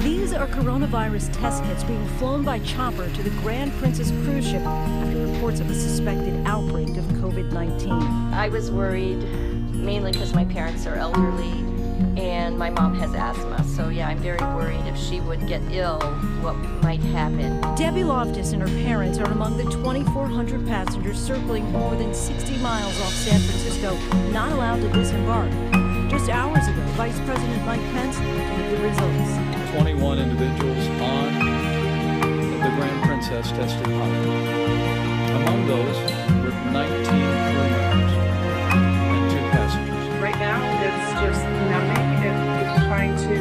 These are coronavirus test kits being flown by chopper to the Grand Princess cruise ship after reports of a suspected outbreak of COVID 19. I was worried mainly because my parents are elderly and my mom has asthma. So, yeah, I'm very worried if she would get ill, what might happen. Debbie Loftus and her parents are among the 2,400 passengers circling more than 60 miles off San Francisco, not allowed to disembark. Just hours ago, Vice President Mike Pence gave the results. 21 individuals on the Grand Princess tested positive. Among those were 19 crew members and two passengers. Right now, it's just numbing. It- It's trying to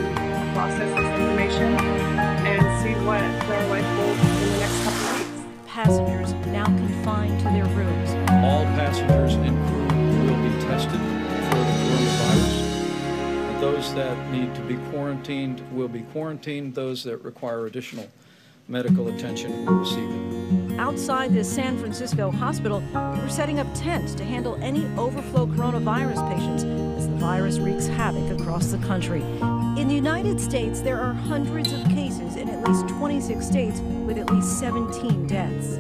process this information and see what their life holds in the next couple of weeks. Passengers now confined to their rooms. All passengers and Those that need to be quarantined will be quarantined. Those that require additional medical attention will receive it. Outside the San Francisco hospital, we're setting up tents to handle any overflow coronavirus patients as the virus wreaks havoc across the country. In the United States, there are hundreds of cases in at least 26 states with at least 17 deaths.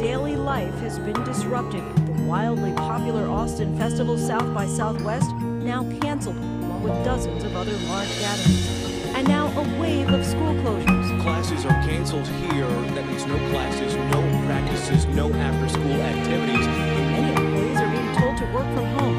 Daily life has been disrupted. The wildly popular Austin Festival South by Southwest now canceled, with dozens of other large gatherings. And now a wave of school closures. Classes are canceled here. That means no classes, no practices, no after school activities. And Many employees are being told to work from home,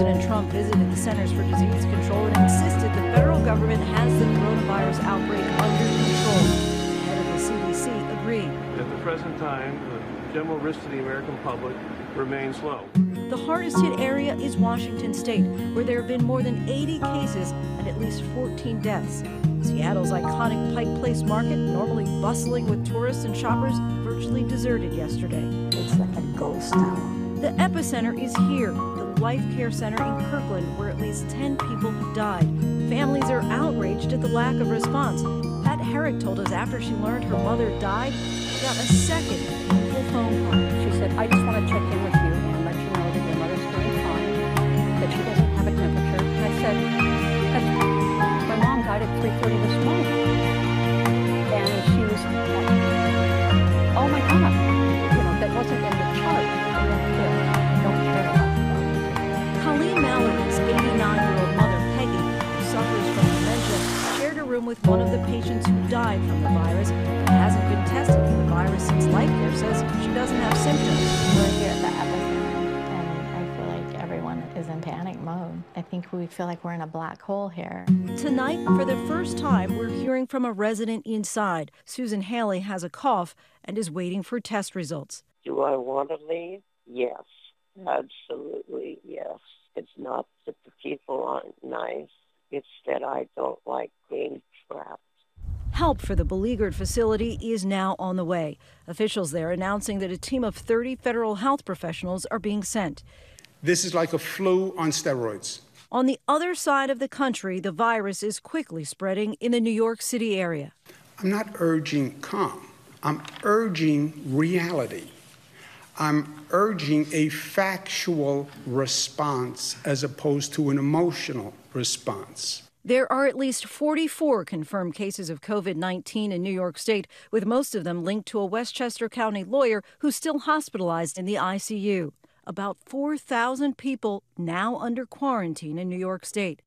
President Trump visited the Centers for Disease Control and insisted the federal government has the coronavirus outbreak under control. The head of the CDC agreed. At the present time, the general risk to the American public remains low. The hardest hit area is Washington state, where there have been more than 80 cases and at least 14 deaths. Seattle's iconic Pike Place Market, normally bustling with tourists and shoppers, virtually deserted yesterday. It's like a ghost town. The epicenter is here, Life Care Center in Kirkland, where at least 10 people have died. Families are outraged at the lack of response. Pat Herrick told us after she learned her mother died, she got a second phone call. She said, I just want to check in with you and let you know that your mother's doing fine, that she doesn't have a temperature. And I said, my mom died at 3.30 this room with one of the patients who died from the virus and hasn't been tested for the virus since LifeCare says she doesn't have symptoms. We're here at the epicenter, and I feel like everyone is in panic mode. I think we feel like we're in a black hole here. Tonight, for the first time, we're hearing from a resident inside. Susan Haley has a cough and is waiting for test results. Do I want to leave? Yes, absolutely yes. It's not that the people aren't nice. It's that I don't like being trapped. Help for the beleaguered facility is now on the way. Officials there announcing that a team of 30 federal health professionals are being sent. This is like a flu on steroids. On the other side of the country, the virus is quickly spreading in the New York City area. I'm not urging calm, I'm urging reality. I'm urging a factual response as opposed to an emotional response. There are at least 44 confirmed cases of COVID 19 in New York State, with most of them linked to a Westchester County lawyer who's still hospitalized in the ICU. About 4,000 people now under quarantine in New York State.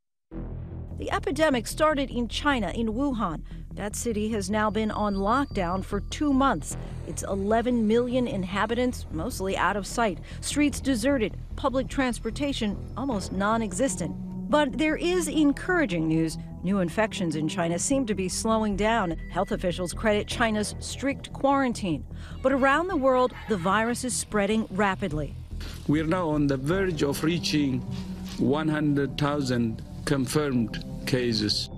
The epidemic started in China, in Wuhan. That city has now been on lockdown for two months. Its 11 million inhabitants mostly out of sight, streets deserted, public transportation almost non existent. But there is encouraging news. New infections in China seem to be slowing down. Health officials credit China's strict quarantine. But around the world, the virus is spreading rapidly. We are now on the verge of reaching 100,000 confirmed cases.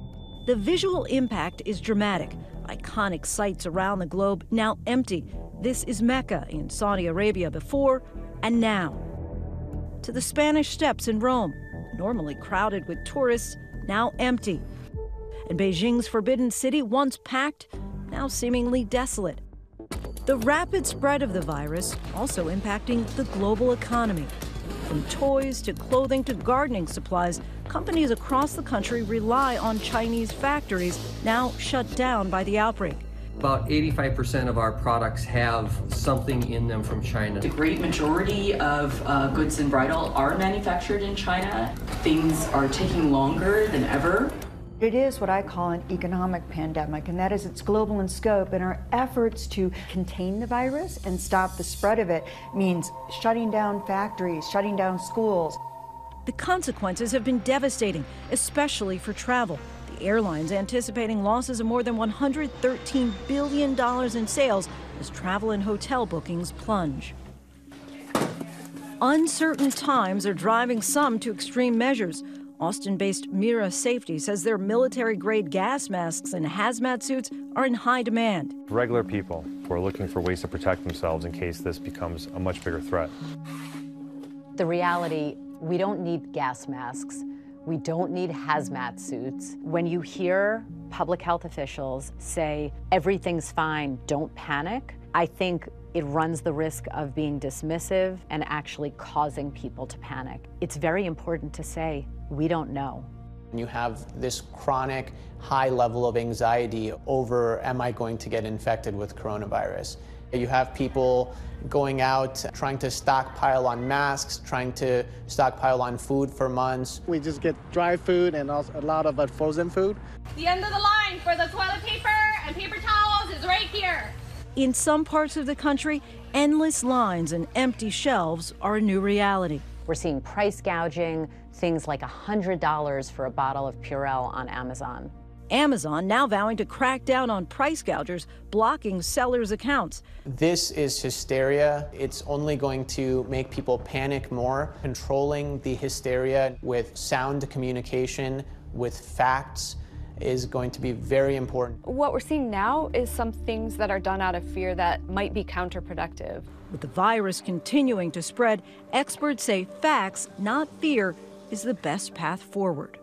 The visual impact is dramatic. Iconic sites around the globe now empty. This is Mecca in Saudi Arabia before and now. To the Spanish Steps in Rome, normally crowded with tourists, now empty. And Beijing's Forbidden City, once packed, now seemingly desolate. The rapid spread of the virus also impacting the global economy. From toys to clothing to gardening supplies, companies across the country rely on Chinese factories now shut down by the outbreak. About 85% of our products have something in them from China. The great majority of uh, goods in bridal are manufactured in China. Things are taking longer than ever. It is what I call an economic pandemic, and that is it's global in scope. And our efforts to contain the virus and stop the spread of it means shutting down factories, shutting down schools. The consequences have been devastating, especially for travel. The airlines anticipating losses of more than $113 billion in sales as travel and hotel bookings plunge. Uncertain times are driving some to extreme measures. Austin based Mira Safety says their military grade gas masks and hazmat suits are in high demand. Regular people who are looking for ways to protect themselves in case this becomes a much bigger threat. The reality we don't need gas masks. We don't need hazmat suits. When you hear public health officials say everything's fine, don't panic, I think it runs the risk of being dismissive and actually causing people to panic. It's very important to say we don't know. You have this chronic high level of anxiety over am I going to get infected with coronavirus? You have people going out trying to stockpile on masks, trying to stockpile on food for months. We just get dry food and also a lot of uh, frozen food. The end of the line for the toilet paper and paper towels is right here. In some parts of the country, endless lines and empty shelves are a new reality. We're seeing price gouging, things like $100 for a bottle of Purell on Amazon. Amazon now vowing to crack down on price gougers, blocking sellers' accounts. This is hysteria. It's only going to make people panic more. Controlling the hysteria with sound communication, with facts, is going to be very important. What we're seeing now is some things that are done out of fear that might be counterproductive. With the virus continuing to spread, experts say facts, not fear, is the best path forward.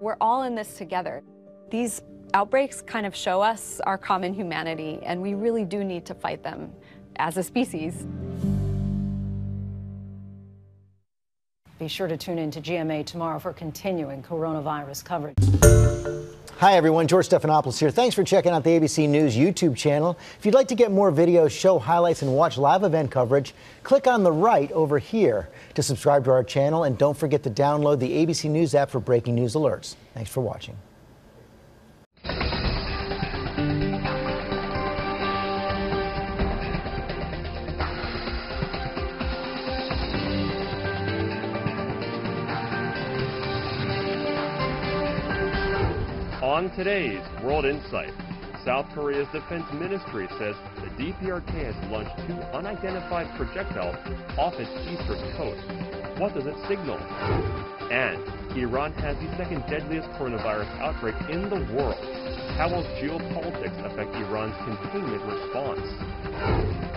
We're all in this together. These outbreaks kind of show us our common humanity, and we really do need to fight them as a species. Be sure to tune in to GMA tomorrow for continuing coronavirus coverage. Hi, everyone. George Stephanopoulos here. Thanks for checking out the ABC News YouTube channel. If you'd like to get more videos, show highlights, and watch live event coverage, click on the right over here to subscribe to our channel. And don't forget to download the ABC News app for breaking news alerts. Thanks for watching. On today's World Insight, South Korea's defense ministry says the DPRK has launched two unidentified projectiles off its eastern coast. What does it signal? And Iran has the second deadliest coronavirus outbreak in the world. How will geopolitics affect Iran's containment response?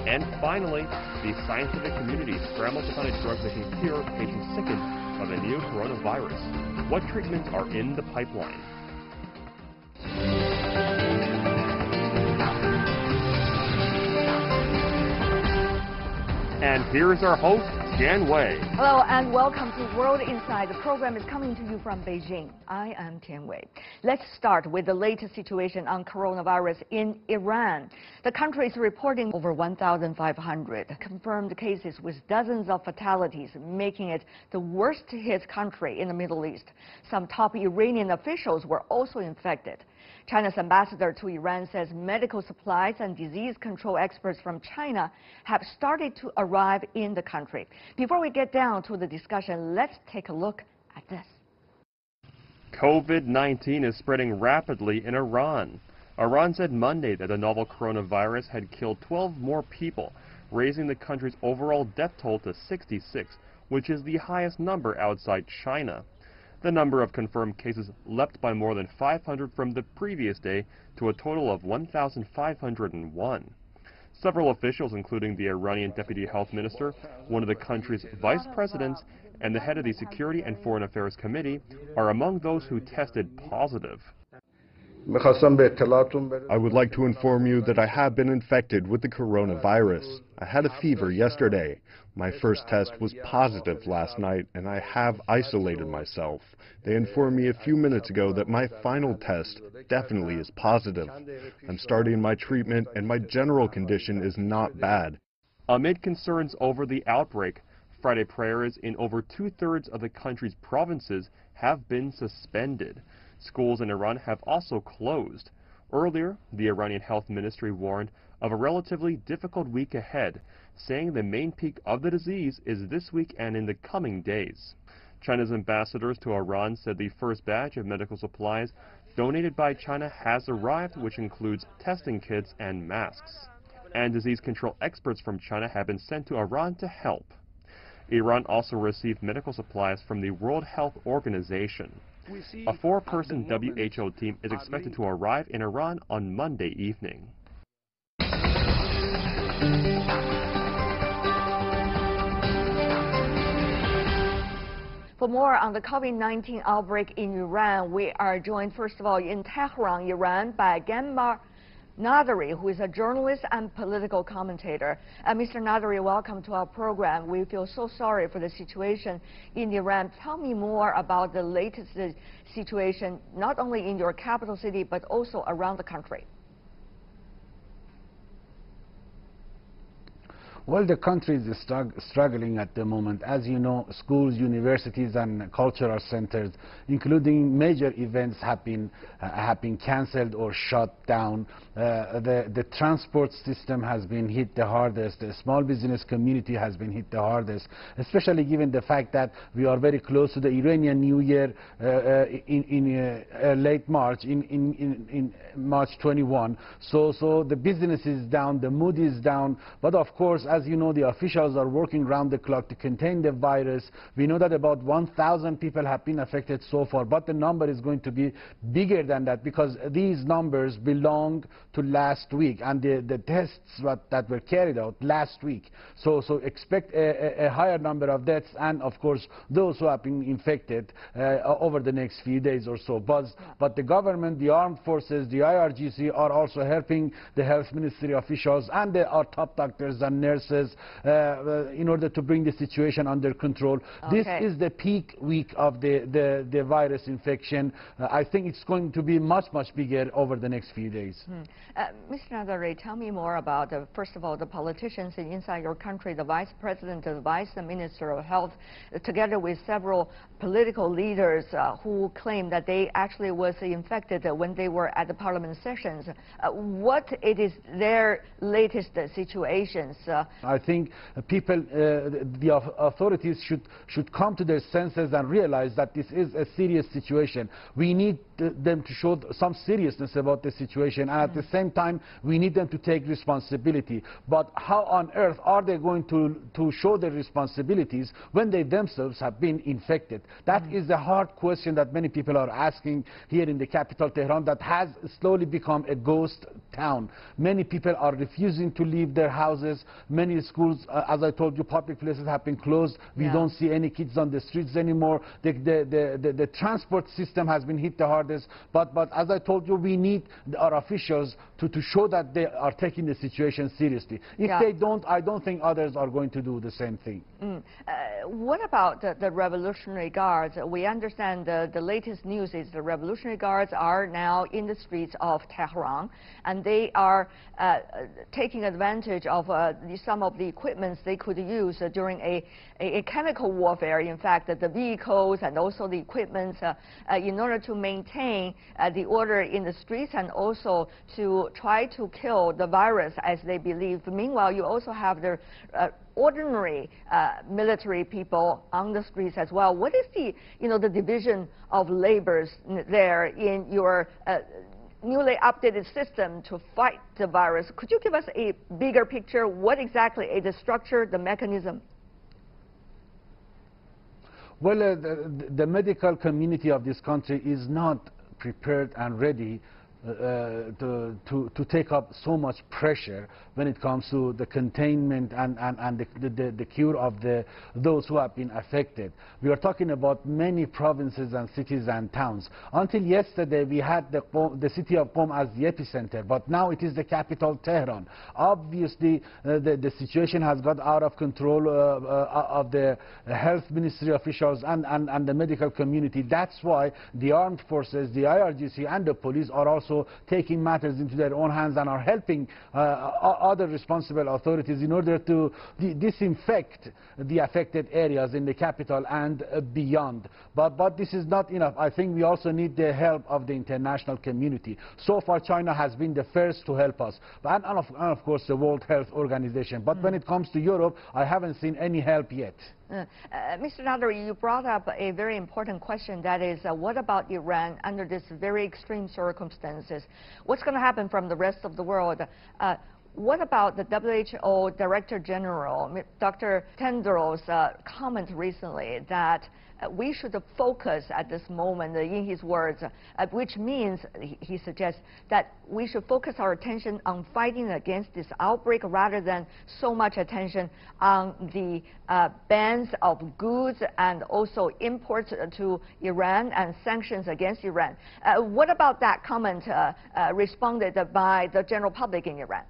And finally, the scientific community scrambles to find a drug that can cure patients sickened by the new coronavirus. What treatments are in the pipeline? And here's our host, Tian Wei. Hello and welcome to World Insight. The program is coming to you from Beijing. I am Tian Wei. Let's start with the latest situation on coronavirus in Iran. The country is reporting over 1,500 confirmed cases with dozens of fatalities, making it the worst hit country in the Middle East. Some top Iranian officials were also infected. China's ambassador to Iran says medical supplies and disease control experts from China have started to arrive in the country. Before we get down to the discussion, let's take a look at this. COVID-19 is spreading rapidly in Iran. Iran said Monday that the novel coronavirus had killed 12 more people, raising the country's overall death toll to 66, which is the highest number outside China. The number of confirmed cases leapt by more than 500 from the previous day to a total of 1,501. Several officials, including the Iranian deputy health minister, one of the country's vice presidents, and the head of the Security and Foreign Affairs Committee are among those who tested positive. I would like to inform you that I have been infected with the coronavirus. I had a fever yesterday. My first test was positive last night, and I have isolated myself. They informed me a few minutes ago that my final test definitely is positive. I'm starting my treatment, and my general condition is not bad. Amid concerns over the outbreak, Friday prayers in over two-thirds of the country's provinces have been suspended. Schools in Iran have also closed. Earlier, the Iranian Health Ministry warned of a relatively difficult week ahead, saying the main peak of the disease is this week and in the coming days. China's ambassadors to Iran said the first batch of medical supplies donated by China has arrived, which includes testing kits and masks. And disease control experts from China have been sent to Iran to help. Iran also received medical supplies from the World Health Organization. A four-person WHO team is expected to arrive in Iran on Monday evening. For more on the COVID-19 outbreak in Iran, we are joined first of all in Tehran, Iran by Ghanbar Naderi, who is a journalist and political commentator. Uh, Mr. Naderi, welcome to our program. We feel so sorry for the situation in Iran. Tell me more about the latest situation, not only in your capital city, but also around the country. Well, the country is struggling at the moment. As you know, schools, universities, and cultural centers, including major events, have been, uh, have been cancelled or shut down. Uh, the, the transport system has been hit the hardest. The small business community has been hit the hardest, especially given the fact that we are very close to the Iranian New Year uh, uh in, in uh, late March, in, in, in, in March 21. So, so the business is down, the mood is down, but of course, as as you know, the officials are working round the clock to contain the virus. We know that about 1,000 people have been affected so far, but the number is going to be bigger than that because these numbers belong to last week and the, the tests that, that were carried out last week. So, so expect a, a, higher number of deaths and, of course, those who have been infected uh, over the next few days or so. But, but the government, the armed forces, the IRGC are also helping the health ministry officials and the, our top doctors and nurses resources uh, uh, in order to bring the situation under control. Okay. This is the peak week of the, the, the virus infection. Uh, I think it's going to be much, much bigger over the next few days. Hmm. Mr. Naderi, tell me more about, first of all, the politicians inside your country, the vice president, the vice minister of health, together with several political leaders uh, who claim that they actually was infected when they were at the parliament sessions. Uh, what it is their latest situations uh? I think people, uh, the authorities should, should come to their senses and realize that this is a serious situation. We need them to show some seriousness about the situation, and at the mm. same time, we need them to take responsibility. But how on earth are they going to, to show their responsibilities when they themselves have been infected? That mm. is the hard question that many people are asking here in the capital, Tehran, that has slowly become a ghost town. Many people are refusing to leave their houses. Many schools, uh, as I told you, public places have been closed. We yeah. don't see any kids on the streets anymore. The, the, the, the, transport system has been hit the hardest. But, but as I told you, we need our officials to, to show that they are taking the situation seriously. If yeah. they don't, I don't think others are going to do the same thing. Mm. Uh, what about the, the, Revolutionary Guards? We understand the, the latest news is the Revolutionary Guards are now in the streets of Tehran, and they are uh, taking advantage of uh, the, some of the equipments they could use uh, during a, a, a, chemical warfare. In fact, the vehicles and also the equipment uh, uh, in order to maintain uh, the order in the streets and also to try to kill the virus as they believe. Meanwhile, you also have the uh, ordinary uh, military people on the streets as well. What is the, you know, the division of labors there in your uh, newly updated system to fight the virus? Could you give us a bigger picture? What exactly is the structure, the mechanism? Well, uh, the, the, medical community of this country is not prepared and ready uh, to, to, to take up so much pressure when it comes to the containment and, and, and the, the, the cure of the, those who have been affected. We are talking about many provinces and cities and towns. Until yesterday, we had the, the city of Qom as the epicenter, but now it is the capital, Tehran. Obviously, uh, the, the situation has got out of control uh, uh, of the health ministry officials and, and, and the medical community. That's why the armed forces, the IRGC and the police are also taking matters into their own hands and are helping uh, other responsible authorities in order to disinfect the affected areas in the capital and uh, beyond. But, but this is not enough. I think we also need the help of the international community. So far, China has been the first to help us, and, and, of, and of, course the World Health Organization. But mm. when it comes to Europe, I haven't seen any help yet. Uh, uh, Mr. Naderi, you brought up a very important question. That is, uh, what about Iran under this very extreme circumstances? What's going to happen from the rest of the world? What about the WHO Director General, Dr. Tedros' uh, comment recently that uh, we should focus at this moment, uh, in his words, uh, which means, he suggests, that we should focus our attention on fighting against this outbreak rather than so much attention on the uh, bans of goods and also imports to Iran and sanctions against Iran. What about that comment responded by the general public in Iran?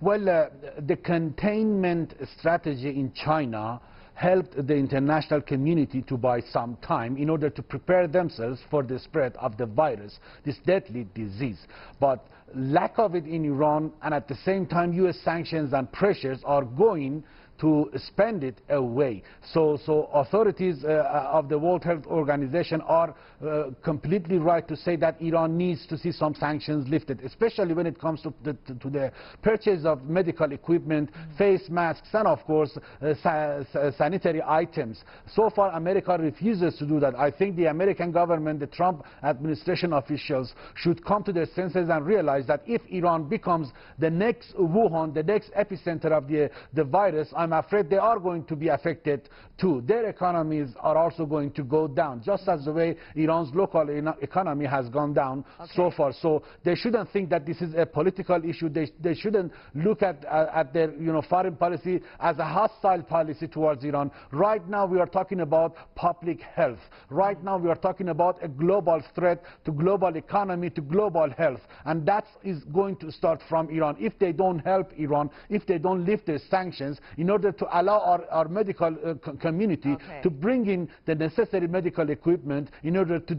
Well, uh, the containment strategy in China helped the international community to buy some time in order to prepare themselves for the spread of the virus, this deadly disease. But lack of it in Iran and at the same time U.S. sanctions and pressures are going to spend it away. So, so authorities uh, uh, of the World Health Organization are uh, completely right to say that Iran needs to see some sanctions lifted, especially when it comes to the, to the purchase of medical equipment, mm -hmm. face masks, and of course uh, sa sanitary items. So far, America refuses to do that. I think the American government, the Trump administration officials should come to their senses and realize that if Iran becomes the next Wuhan, the next epicenter of the, the virus, I'm afraid they are going to be affected too. Their economies are also going to go down, just as the way Iran's local economy has gone down okay. so far. So they shouldn't think that this is a political issue. They, they shouldn't look at, uh, at their you know, foreign policy as a hostile policy towards Iran. Right now we are talking about public health. Right now we are talking about a global threat to global economy, to global health. And that is going to start from Iran. If they don't help Iran, if they don't lift their sanctions, in order to allow our, our medical uh, community okay. to bring in the necessary medical equipment in order to,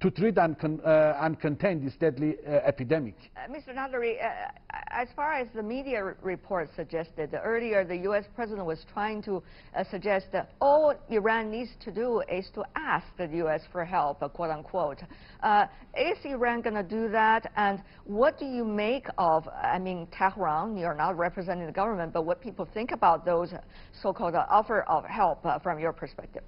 to treat and, con uh, and contain this deadly uh, epidemic. Uh, Mr. Naderi, uh, as far as the media report suggested, earlier the U.S. president was trying to uh, suggest that all Iran needs to do is to ask the U.S. for help, quote unquote. is Iran going to do that? And what do you make of, I mean, Tehran, you're not representing the government, but what people think about those so-called offer of help uh, from your perspective?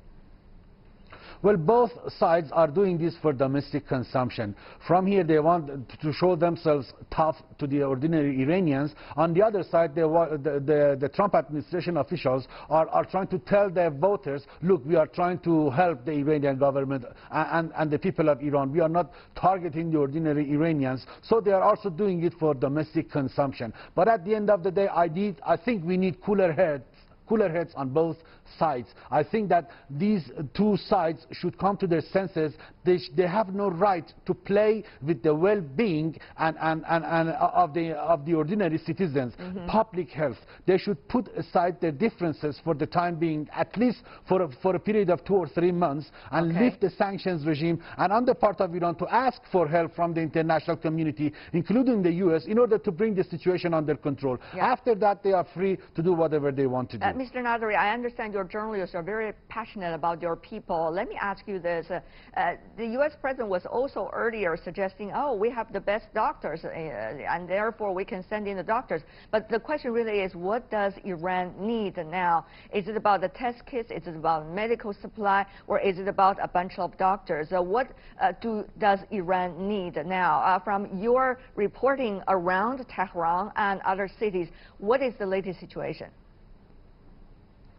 Well, both sides are doing this for domestic consumption. From here, they want to show themselves tough to the ordinary Iranians. On the other side, the, the, the Trump administration officials are, are, trying to tell their voters, look, we are trying to help the Iranian government and, and, the people of Iran. We are not targeting the ordinary Iranians. So they are also doing it for domestic consumption. But at the end of the day, I, need, I think we need cooler heads cooler heads on both sides. I think that these two sides should come to their senses. They, they have no right to play with the well-being and, and, and, and of, the, of the ordinary citizens. Mm -hmm. Public health. They should put aside their differences for the time being, at least for a, for a period of two or three months, and okay. lift the sanctions regime. And on the part of Iran to ask for help from the international community, including the U.S., in order to bring the situation under control. Yeah. After that, they are free to do whatever they want to do. Uh, Mr. Naderi, I understand your journalists are very passionate about your people. Let me ask you this. Uh, uh, the U.S. president was also earlier suggesting, oh, we have the best doctors, uh, and therefore we can send in the doctors. But the question really is, what does Iran need now? Is it about the test kits? Is it about medical supply? Or is it about a bunch of doctors? What uh, do, does Iran need now? Uh, from your reporting around Tehran and other cities, what is the latest situation?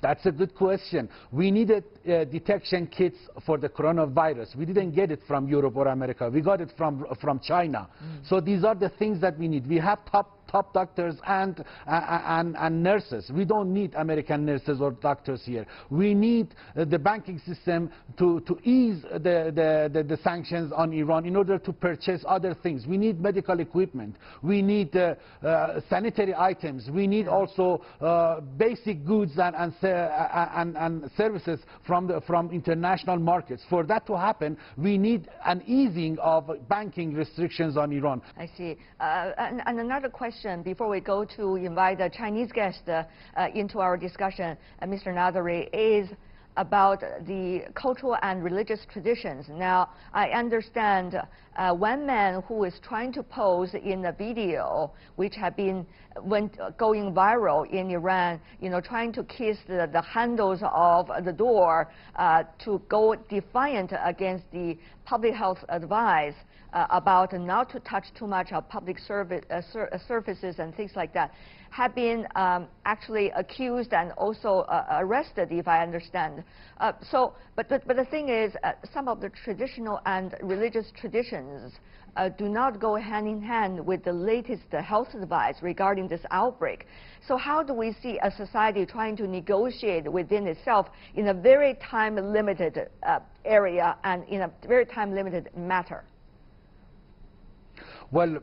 That's a good question. We needed uh, detection kits for the coronavirus. We didn't get it from Europe or America. We got it from, from China. Mm. So these are the things that we need. We have top top doctors and, uh, and, and, nurses. We don't need American nurses or doctors here. We need uh, the banking system to, to ease the, the, the, the, sanctions on Iran in order to purchase other things. We need medical equipment. We need uh, uh sanitary items. We need also uh, basic goods and, and, uh, and, and services from, the, from international markets. For that to happen, we need an easing of banking restrictions on Iran. I see. and, and another question question before we go to invite the Chinese guest uh, uh, into our discussion, uh, Mr. Naderi, is about the cultural and religious traditions. Now, I understand uh, one man who is trying to pose in a video, which had been went, going viral in Iran, you know, trying to kiss the, the handles of the door uh, to go defiant against the public health advice uh, about not to touch too much of public service, uh, sur uh, and things like that, have been um, actually accused and also uh, arrested, if I understand. Uh, so, but, but, but the thing is, uh, some of the traditional and religious traditions do not go hand in hand with the latest health advice regarding this outbreak. So how do we see a society trying to negotiate within itself in a very time-limited area and in a very time-limited matter? Well,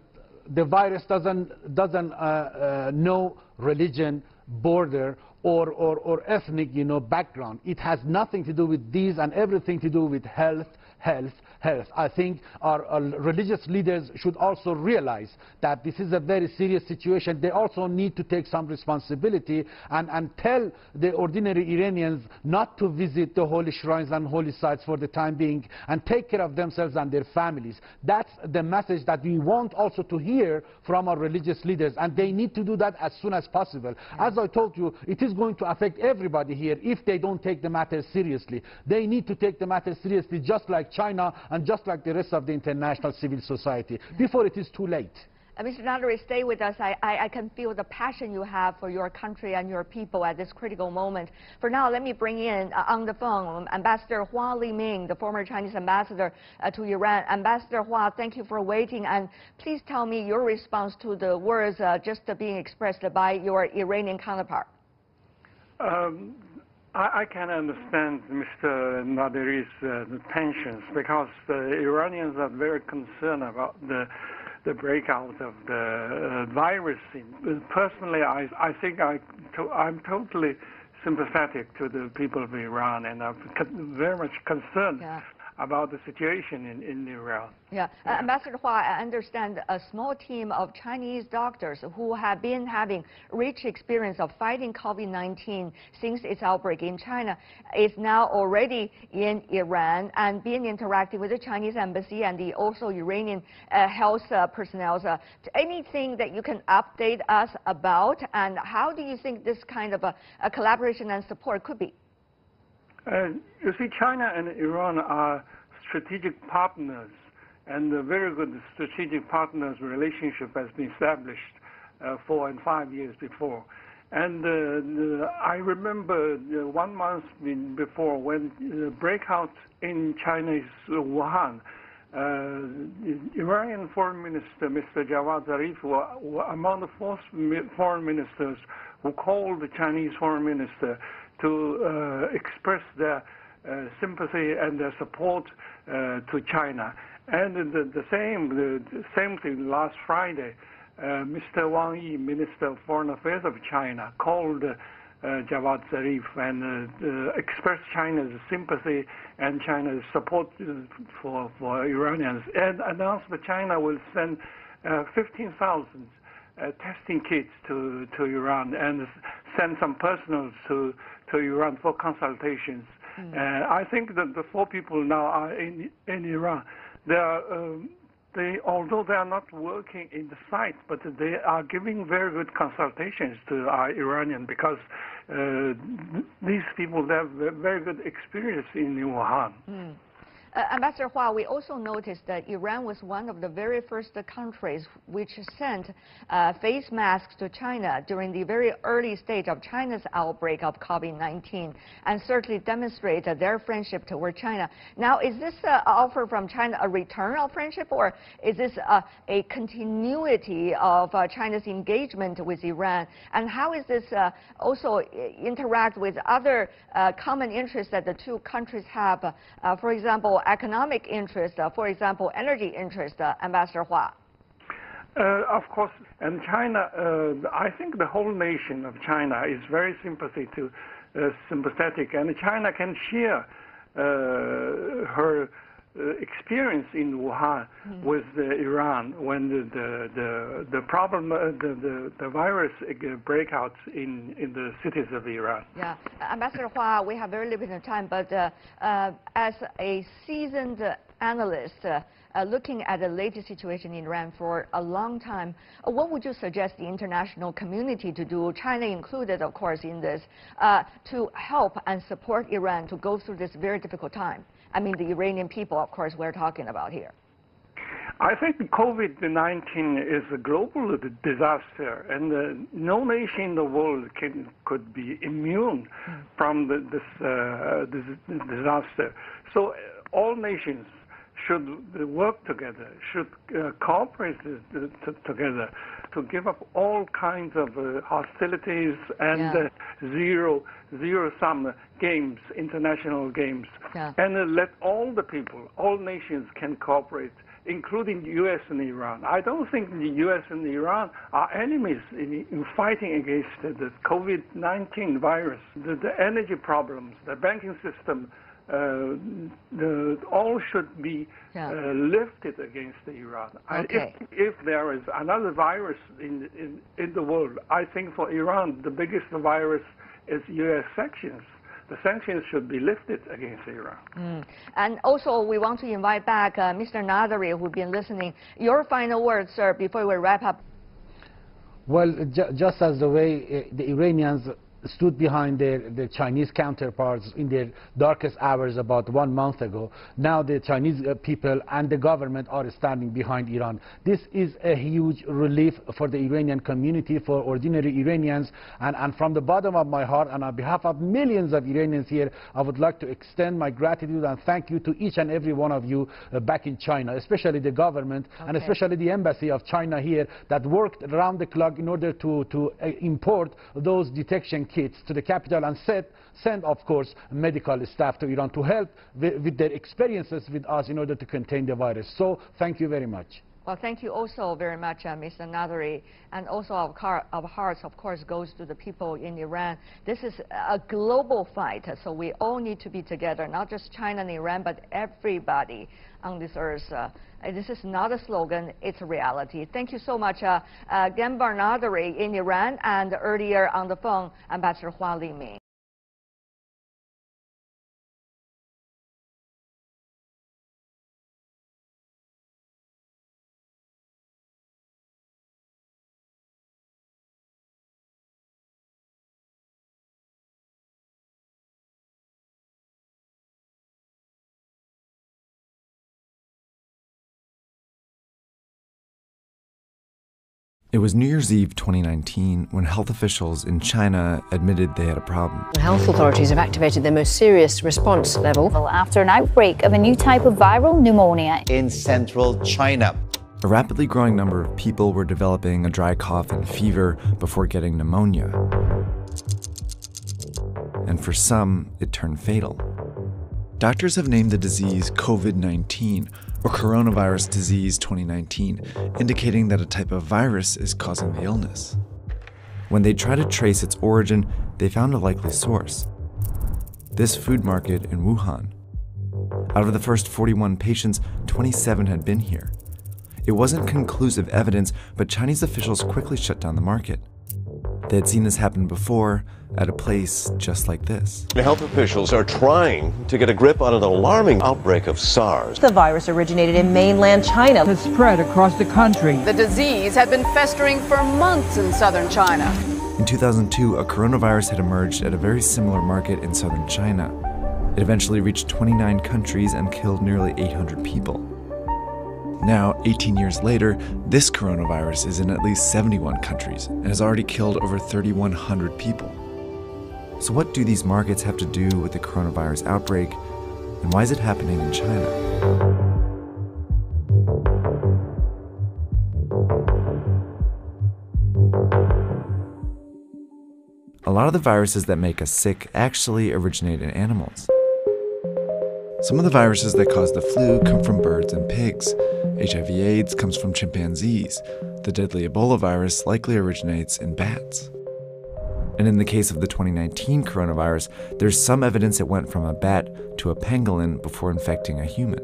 the virus doesn't, doesn't uh, uh, know religion, border, or, or, or ethnic you know, background. It has nothing to do with these and everything to do with health, health, health. I think our, our, religious leaders should also realize that this is a very serious situation. They also need to take some responsibility and, and tell the ordinary Iranians not to visit the holy shrines and holy sites for the time being and take care of themselves and their families. That's the message that we want also to hear from our religious leaders and they need to do that as soon as possible. As I told you, it is going to affect everybody here if they don't take the matter seriously. They need to take the matter seriously just like China and just like the rest of the international civil society, before it is too late. Uh, Mr. Naderi, stay with us. I, I, I, can feel the passion you have for your country and your people at this critical moment. For now, let me bring in uh, on the phone Ambassador Hua Liming, the former Chinese ambassador uh, to Iran. Ambassador Hua, thank you for waiting. And please tell me your response to the words uh, just being expressed by your Iranian counterpart. Um, I, I can understand Mr. Naderi's uh, tensions because the Iranians are very concerned about the the breakout of the uh, virus. Personally, I, I think I to, I'm totally sympathetic to the people of Iran, and I'm very much concerned yeah about the situation in, in Iran. Yeah. yeah. Uh, Ambassador Hua, I understand a small team of Chinese doctors who have been having rich experience of fighting COVID-19 since its outbreak in China is now already in Iran and being interacting with the Chinese embassy and the also Iranian uh, health uh, personnel. Uh, anything that you can update us about and how do you think this kind of a, a collaboration and support could be? You see, China and Iran are strategic partners, and a very good strategic partners relationship has been established uh, four and five years before. And uh, I remember uh, one month before when the breakout in China's Wuhan, uh, Iranian Foreign Minister Mr. Javad Zarif were among the first foreign ministers who called the Chinese Foreign Minister to uh, express their uh, sympathy and their support uh, to China. And the, the same the, same thing last Friday, Mr. Wang Yi, Minister of Foreign Affairs of China, called uh, Javad Zarif and uh, expressed China's sympathy and China's support for, for Iranians and announced that China will send uh, 15,000 testing kits to, to Iran and send some personnel to to Iran for consultations. Mm. Uh, I think that the four people now are in, in Iran. They are, um, they, although they are not working in the site, but they are giving very good consultations to our Iranian because uh, these people have very good experience in Wuhan. Mm. Uh, Ambassador Hua, we also noticed that Iran was one of the very first countries which sent uh, face masks to China during the very early stage of China's outbreak of COVID-19 and certainly demonstrated their friendship toward China. Now, is this uh, offer from China a return of friendship or is this uh, a continuity of uh, China's engagement with Iran? And how is this uh, also interact with other common interests that the two countries have? for example, economic interest, uh, for example, energy interest, uh, Ambassador Hua? Uh, of course, and China, uh, I think the whole nation of China is very to, uh, sympathetic, and China can share uh, her experience in Wuhan mm. with Iran when the the the, the problem the, the, the virus breakouts in in the cities of Iran. Yeah, Ambassador Hua, we have very limited time, but as a seasoned analyst. Uh, looking at the latest situation in Iran for a long time, uh, what would you suggest the international community to do, China included, of course, in this, uh, to help and support Iran to go through this very difficult time? I mean, the Iranian people, of course, we're talking about here. I think COVID-19 is a global disaster, and uh, no nation in the world can, could be immune mm. from the, this, uh, this, disaster. So uh, all nations should work together, should uh, cooperate together to give up all kinds of uh, hostilities and yeah. uh, zero zero sum games, international games, yeah. and uh, let all the people, all nations can cooperate, including the U.S. and Iran. I don't think the U.S. and Iran are enemies in, in fighting against the COVID-19 virus, the, the energy problems, the banking system uh, the, all should be yeah. uh, lifted against Iran. Okay. If, if, there is another virus in, in, in the world, I think for Iran, the biggest virus is U.S. sanctions. The sanctions should be lifted against Iran. Mm. And also, we want to invite back uh, Mr. Naderi, who's been listening. Your final words, sir, before we wrap up. Well, ju just as the way uh, the Iranians stood behind their, their Chinese counterparts in their darkest hours about one month ago. Now the Chinese uh, people and the government are standing behind Iran. This is a huge relief for the Iranian community, for ordinary Iranians, and, and from the bottom of my heart and on behalf of millions of Iranians here, I would like to extend my gratitude and thank you to each and every one of you uh, back in China, especially the government okay. and especially the embassy of China here that worked around the clock in order to, to uh, import those detection kits to the capital and send, send, of course, medical staff to Iran to help with, with their experiences with us in order to contain the virus. So thank you very much. Well, thank you also very much, uh, Mr. Naderi. And also our, car, our, hearts, of course, goes to the people in Iran. This is a global fight, so we all need to be together, not just China and Iran, but everybody on this earth. Uh, this is not a slogan, it's a reality. Thank you so much, uh, uh, Ghanbar in Iran, and earlier on the phone, Ambassador Hua Liming. It was New Year's Eve 2019 when health officials in China admitted they had a problem. Health authorities have activated their most serious response level after an outbreak of a new type of viral pneumonia in central China. A rapidly growing number of people were developing a dry cough and fever before getting pneumonia. And for some, it turned fatal. Doctors have named the disease COVID 19 or coronavirus disease 2019, indicating that a type of virus is causing the illness. When they tried to trace its origin, they found a likely source this food market in Wuhan. Out of the first 41 patients, 27 had been here. It wasn't conclusive evidence, but Chinese officials quickly shut down the market. They had seen this happen before at a place just like this. Health officials are trying to get a grip on an alarming outbreak of SARS. The virus originated in mainland China. Has spread across the country. The disease had been festering for months in southern China. In 2002, a coronavirus had emerged at a very similar market in southern China. It eventually reached 29 countries and killed nearly 800 people. Now, 18 years later, this coronavirus is in at least 71 countries and has already killed over 3,100 people. So, what do these markets have to do with the coronavirus outbreak, and why is it happening in China? A lot of the viruses that make us sick actually originate in animals. Some of the viruses that cause the flu come from birds and pigs. HIV AIDS comes from chimpanzees. The deadly Ebola virus likely originates in bats. And in the case of the 2019 coronavirus, there's some evidence it went from a bat to a pangolin before infecting a human.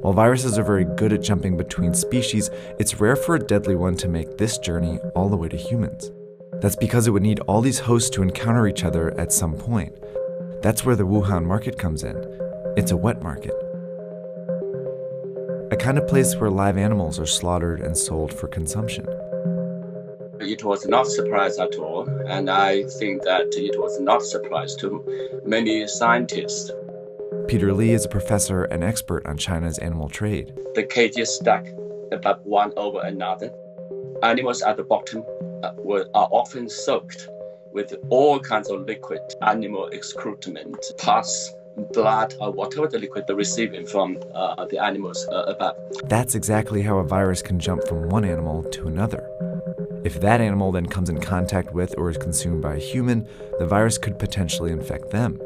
While viruses are very good at jumping between species, it's rare for a deadly one to make this journey all the way to humans. That's because it would need all these hosts to encounter each other at some point. That's where the Wuhan market comes in. It's a wet market. A kind of place where live animals are slaughtered and sold for consumption. It was not surprise at all, and I think that it was not surprise to many scientists. Peter Li is a professor and expert on China's animal trade. The cages stack above one over another. Animals at the bottom uh, were, are often soaked with all kinds of liquid, animal excrement, pus, blood, or whatever the liquid they're receiving from uh, the animals uh, above. That's exactly how a virus can jump from one animal to another. If that animal then comes in contact with or is consumed by a human, the virus could potentially infect them.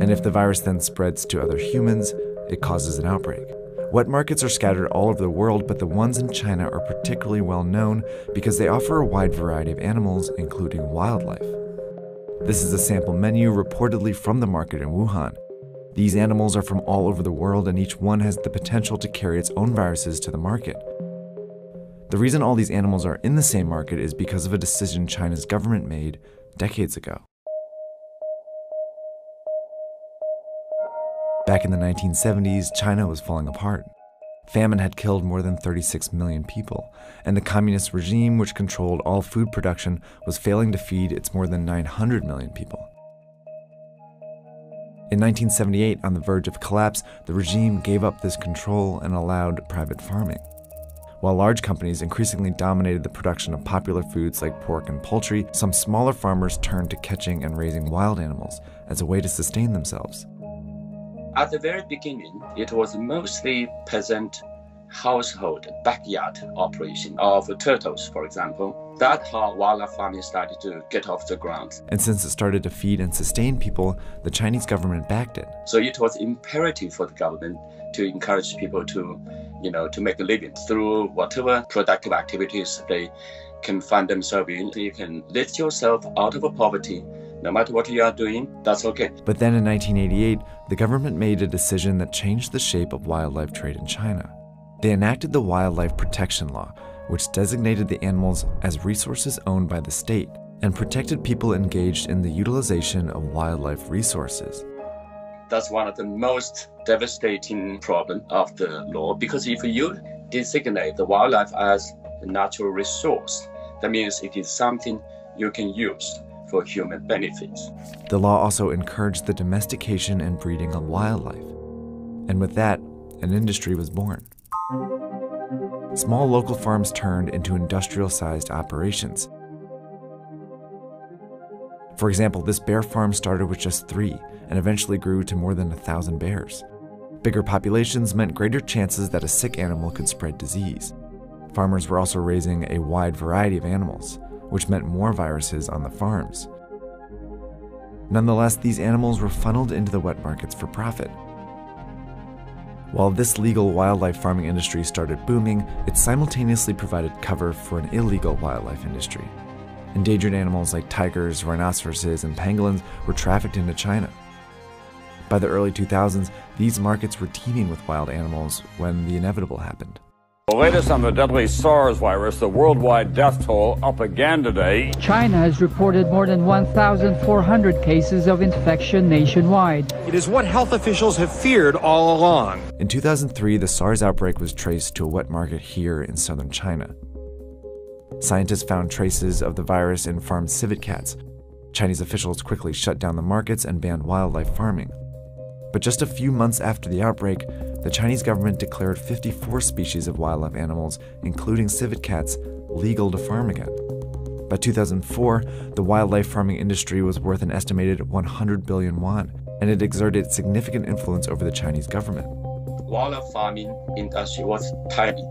And if the virus then spreads to other humans, it causes an outbreak. Wet markets are scattered all over the world, but the ones in China are particularly well known because they offer a wide variety of animals, including wildlife. This is a sample menu reportedly from the market in Wuhan. These animals are from all over the world, and each one has the potential to carry its own viruses to the market. The reason all these animals are in the same market is because of a decision China's government made decades ago. Back in the 1970s, China was falling apart. Famine had killed more than 36 million people, and the communist regime, which controlled all food production, was failing to feed its more than 900 million people. In 1978, on the verge of collapse, the regime gave up this control and allowed private farming. While large companies increasingly dominated the production of popular foods like pork and poultry, some smaller farmers turned to catching and raising wild animals as a way to sustain themselves. At the very beginning, it was mostly peasant household backyard operation of turtles, for example. That's how wildlife farming started to get off the ground. And since it started to feed and sustain people, the Chinese government backed it. So it was imperative for the government to encourage people to, you know, to make a living through whatever productive activities they can find themselves in. You can lift yourself out of poverty no matter what you are doing, that's okay. But then in 1988, the government made a decision that changed the shape of wildlife trade in China. They enacted the Wildlife Protection Law, which designated the animals as resources owned by the state and protected people engaged in the utilization of wildlife resources. That's one of the most devastating problems of the law because if you designate the wildlife as a natural resource, that means it is something you can use for human benefits. The law also encouraged the domestication and breeding of wildlife. And with that, an industry was born. Small local farms turned into industrial sized operations. For example, this bear farm started with just three and eventually grew to more than a thousand bears. Bigger populations meant greater chances that a sick animal could spread disease. Farmers were also raising a wide variety of animals, which meant more viruses on the farms. Nonetheless, these animals were funneled into the wet markets for profit. While this legal wildlife farming industry started booming, it simultaneously provided cover for an illegal wildlife industry. Endangered animals like tigers, rhinoceroses, and pangolins were trafficked into China. By the early 2000s, these markets were teeming with wild animals when the inevitable happened. The latest on the deadly SARS virus, the worldwide death toll up again today. China has reported more than 1,400 cases of infection nationwide. It is what health officials have feared all along. In 2003, the SARS outbreak was traced to a wet market here in southern China. Scientists found traces of the virus in farmed civet cats. Chinese officials quickly shut down the markets and banned wildlife farming. But just a few months after the outbreak, the Chinese government declared 54 species of wildlife animals, including civet cats, legal to farm again. By 2004, the wildlife farming industry was worth an estimated 100 billion yuan, and it exerted significant influence over the Chinese government. Wildlife farming industry was tiny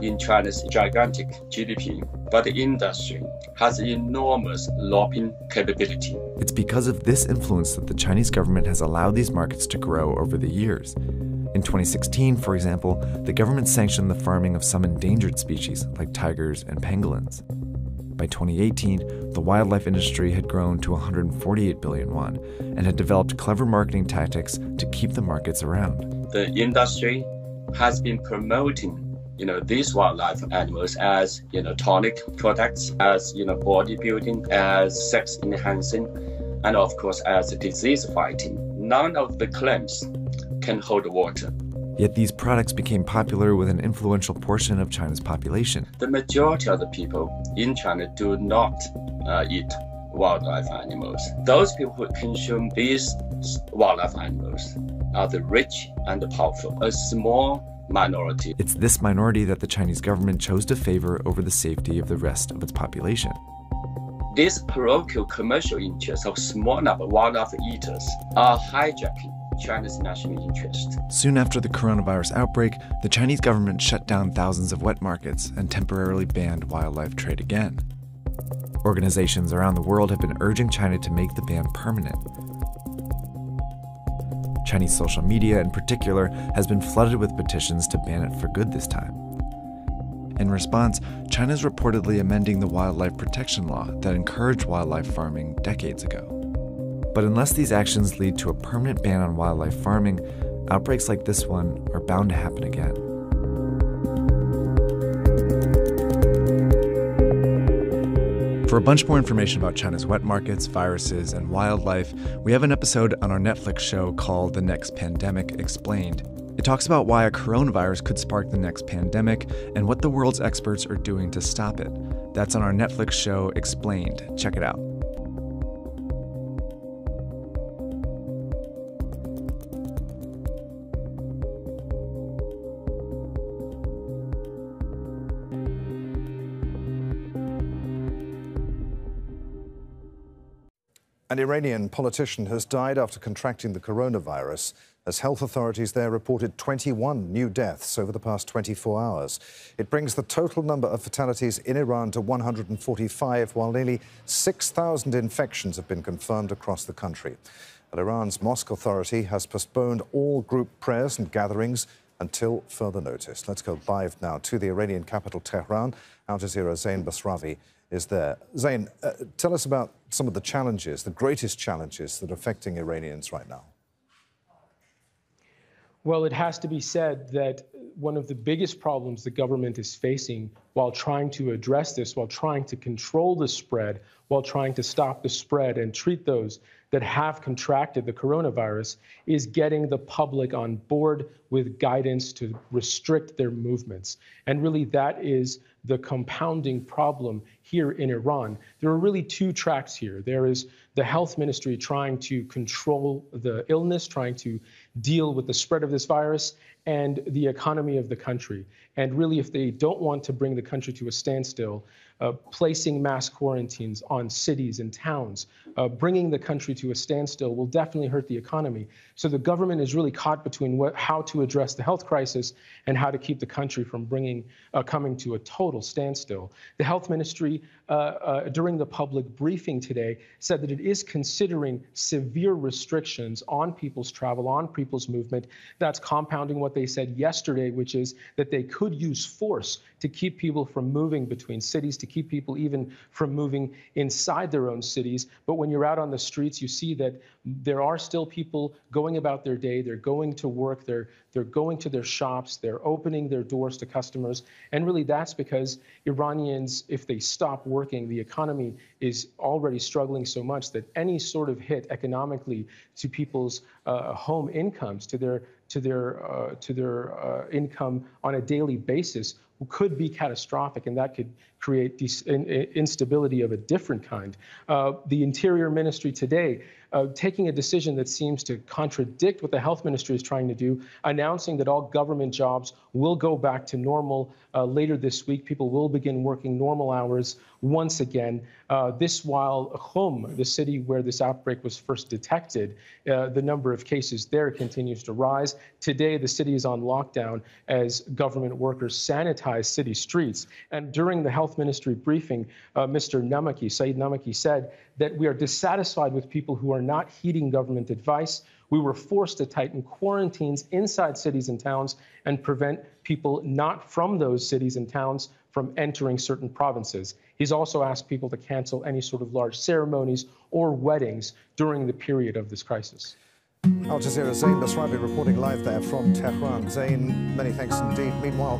in China's gigantic GDP, but the industry has enormous lobbying capability. It's because of this influence that the Chinese government has allowed these markets to grow over the years. In 2016, for example, the government sanctioned the farming of some endangered species like tigers and pangolins. By 2018, the wildlife industry had grown to 148 billion yuan and had developed clever marketing tactics to keep the markets around. The industry has been promoting you know these wildlife animals as you know tonic products as you know bodybuilding as sex enhancing and of course as disease fighting none of the claims can hold water Yet these products became popular with an influential portion of China's population. The majority of the people in China do not uh, eat wildlife animals. Those people who consume these wildlife animals are the rich and the powerful. A small minority. It's this minority that the Chinese government chose to favor over the safety of the rest of its population. These parochial commercial interests of small number wildlife eaters are hijacking China's national interest. Soon after the coronavirus outbreak, the Chinese government shut down thousands of wet markets and temporarily banned wildlife trade again. Organizations around the world have been urging China to make the ban permanent. Chinese social media, in particular, has been flooded with petitions to ban it for good this time. In response, China is reportedly amending the wildlife protection law that encouraged wildlife farming decades ago. But unless these actions lead to a permanent ban on wildlife farming, outbreaks like this one are bound to happen again. For a bunch more information about China's wet markets, viruses, and wildlife, we have an episode on our Netflix show called The Next Pandemic Explained. It talks about why a coronavirus could spark the next pandemic and what the world's experts are doing to stop it. That's on our Netflix show Explained. Check it out. An Iranian politician has died after contracting the coronavirus as health authorities there reported 21 new deaths over the past 24 hours. It brings the total number of fatalities in Iran to 145, while nearly 6,000 infections have been confirmed across the country. Iran's mosque authority has postponed all group prayers and gatherings until further notice. Let's go live now to the Iranian capital, Tehran. Al Jazeera's Zein Basravi is there. Zein, uh, tell us about some of the challenges, the greatest challenges that are affecting Iranians right now. Well, it has to be said that one of the biggest problems the government is facing while trying to address this, while trying to control the spread, while trying to stop the spread and treat those that have contracted the coronavirus, is getting the public on board with guidance to restrict their movements. And really, that is the compounding problem here in Iran. There are really two tracks here. There is the health ministry trying to control the illness, trying to deal with the spread of this virus, and the economy of the country. And really, if they don't want to bring the country to a standstill, uh, placing mass quarantines on cities and towns, uh, bringing the country to a standstill will definitely hurt the economy. So the government is really caught between what, how to address the health crisis and how to keep the country from bringing uh, coming to a total standstill. The health ministry, uh, uh, during the public briefing today, said that it is considering severe restrictions on people's travel, on people's movement. That's compounding what they said yesterday, which is that they could use force to keep people from moving between cities, to keep people even from moving inside their own cities. But when you're out on the streets, you see that there are still people going about their day. They're going to work. They're they're going to their shops. They're opening their doors to customers. And really, that's because Iranians, if they stop working, the economy is already struggling so much that any sort of hit economically to people's uh, home incomes, to their to their uh, to their uh, income on a daily basis could be catastrophic, and that could create instability of a different kind. Uh, the Interior Ministry today uh, taking a decision that seems to contradict what the health ministry is trying to do, announcing that all government jobs will go back to normal uh, later this week. People will begin working normal hours once again. Uh, this while Qom, the city where this outbreak was first detected, uh, the number of cases there continues to rise. Today, the city is on lockdown as government workers sanitize city streets. And during the health ministry briefing, uh, Mr. Namaki, Saeed Namaki, said that we are dissatisfied with people who are not heeding government advice. We were forced to tighten quarantines inside cities and towns and prevent people not from those cities and towns from entering certain provinces. He's also asked people to cancel any sort of large ceremonies or weddings during the period of this crisis. Al Jazeera's Zein Basrawi reporting live there from Tehran. Zein, many thanks indeed. Meanwhile,